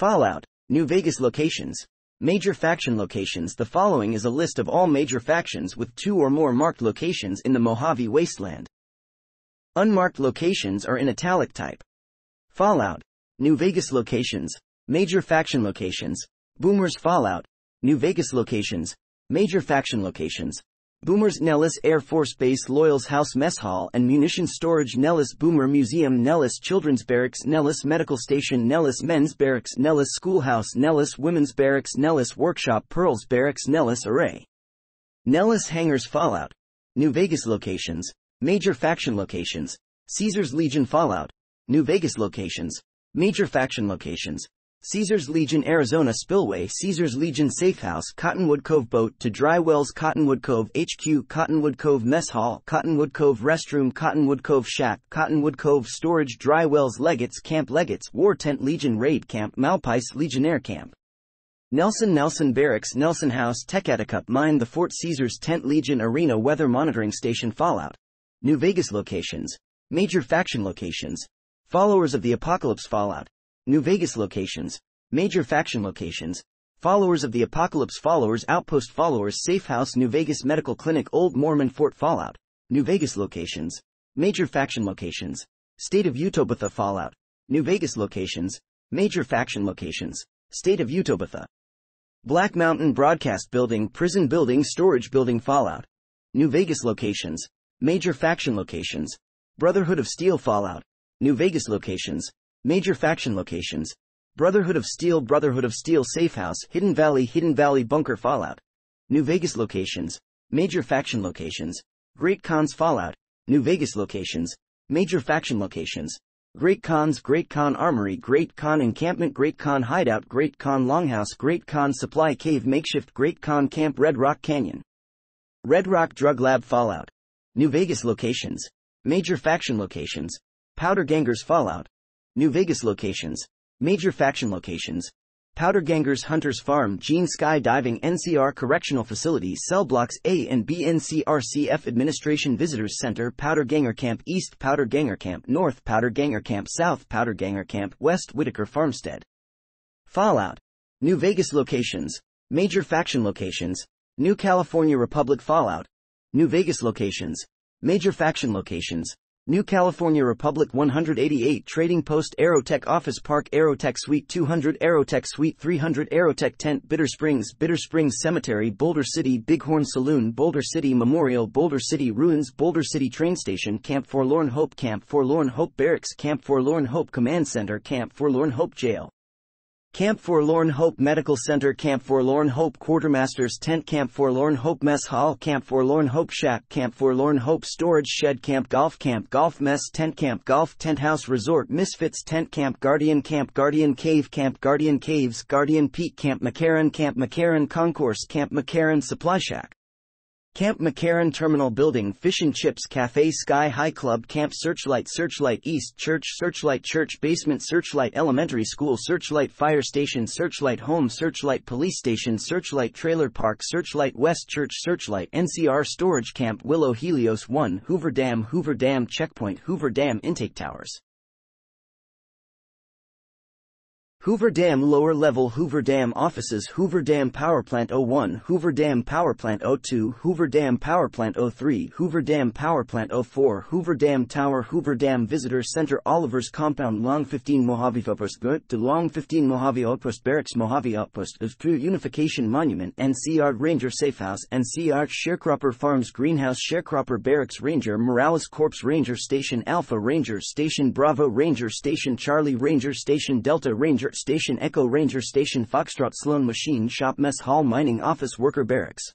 Fallout, New Vegas locations. Major faction locations The following is a list of all major factions with two or more marked locations in the Mojave Wasteland. Unmarked locations are in italic type. Fallout, New Vegas locations, major faction locations, Boomers Fallout, New Vegas locations, major faction locations, Boomers Nellis Air Force Base Loyals House Mess Hall and Munition Storage Nellis Boomer Museum Nellis Children's Barracks Nellis Medical Station Nellis Men's Barracks Nellis Schoolhouse Nellis Women's Barracks Nellis Workshop Pearls Barracks Nellis Array. Nellis Hangars Fallout. New Vegas locations. Major faction locations. Caesars Legion Fallout. New Vegas locations. Major faction locations Caesars Legion Arizona Spillway Caesars Legion Safe House Cottonwood Cove Boat to Dry Wells Cottonwood Cove HQ Cottonwood Cove Mess Hall Cottonwood Cove Restroom Cottonwood Cove Shack Cottonwood Cove Storage Dry Wells Legates Camp Legates War Tent Legion Raid Camp Malpais Legionnaire Camp. Nelson Nelson Barracks Nelson House Techatticup Mine The Fort Caesars Tent Legion Arena Weather Monitoring Station Fallout. New Vegas locations. Major faction locations. Followers of the Apocalypse Fallout New Vegas locations, major faction locations, followers of the apocalypse followers outpost followers safe house New Vegas Medical Clinic Old Mormon Fort Fallout, New Vegas locations, major faction locations, state of Utobitha Fallout, New Vegas locations, major faction locations, state of Utobitha. Black Mountain Broadcast Building Prison Building Storage Building Fallout, New Vegas locations, major faction locations, Brotherhood of Steel Fallout, New Vegas locations, Major faction locations Brotherhood of Steel, Brotherhood of Steel Safe House, Hidden Valley, Hidden Valley Bunker Fallout. New Vegas locations Major faction locations Great Khans Fallout. New Vegas locations Major faction locations Great Khans, Great Khan Armory, Great Khan Encampment, Great Khan Hideout, Great Khan Longhouse, Great Khan Supply Cave, Makeshift Great Khan Camp, Red Rock Canyon. Red Rock Drug Lab Fallout. New Vegas locations. Major faction locations. Powder Gangers Fallout. New Vegas locations, major faction locations, Powder Gangers Hunters Farm Jean Sky Diving NCR Correctional Facility Cell Blocks A and B NCRCF Administration Visitors Center Powder Ganger Camp East Powder Ganger Camp North Powder Ganger Camp South Powder Ganger Camp West Whitaker Farmstead. Fallout. New Vegas locations. Major faction locations. New California Republic Fallout. New Vegas locations. Major faction locations New California Republic 188 Trading Post Aerotech Office Park Aerotech Suite 200 Aerotech Suite 300 Aerotech Tent Bitter Springs Bitter Springs Cemetery Boulder City Bighorn Saloon Boulder City Memorial Boulder City Ruins Boulder City Train Station Camp Forlorn Hope Camp Forlorn Hope Barracks Camp Forlorn Hope Command Center Camp Forlorn Hope Jail Camp Forlorn Hope Medical Center Camp Forlorn Hope Quartermasters Tent Camp Forlorn Hope Mess Hall Camp Forlorn Hope Shack Camp Forlorn Hope Storage Shed Camp Golf Camp Golf Mess Tent Camp Golf Tent House Resort Misfits Tent Camp Guardian Camp Guardian Cave Camp Guardian Caves Guardian Peak Camp McCarran Camp McCarran Concourse Camp McCarran Supply Shack Camp McCarran Terminal Building Fish and Chips Cafe Sky High Club Camp Searchlight Searchlight East Church Searchlight Church Basement Searchlight Elementary School Searchlight Fire Station Searchlight Home Searchlight Police Station Searchlight Trailer Park Searchlight West Church Searchlight NCR Storage Camp Willow Helios 1 Hoover Dam Hoover Dam Checkpoint Hoover Dam Intake Towers Hoover Dam Lower Level Hoover Dam Offices Hoover Dam Power Plant 01 Hoover Dam Power Plant 02 Hoover Dam Power Plant 03 Hoover Dam Power Plant 04 Hoover Dam Tower Hoover Dam Visitor Center Oliver's Compound Long 15 Mojave Outpost Good to Long 15 Mojave Outpost Barracks Mojave Outpost of True Unification Monument NCR Ranger Safe House NCR Sharecropper Farms Greenhouse Sharecropper Barracks Ranger Morales Corps Ranger Station Alpha Ranger Station Bravo Ranger Station Charlie Ranger Station Delta Ranger Station Echo Ranger Station Foxtrot Sloan Machine Shop Mess Hall Mining Office Worker Barracks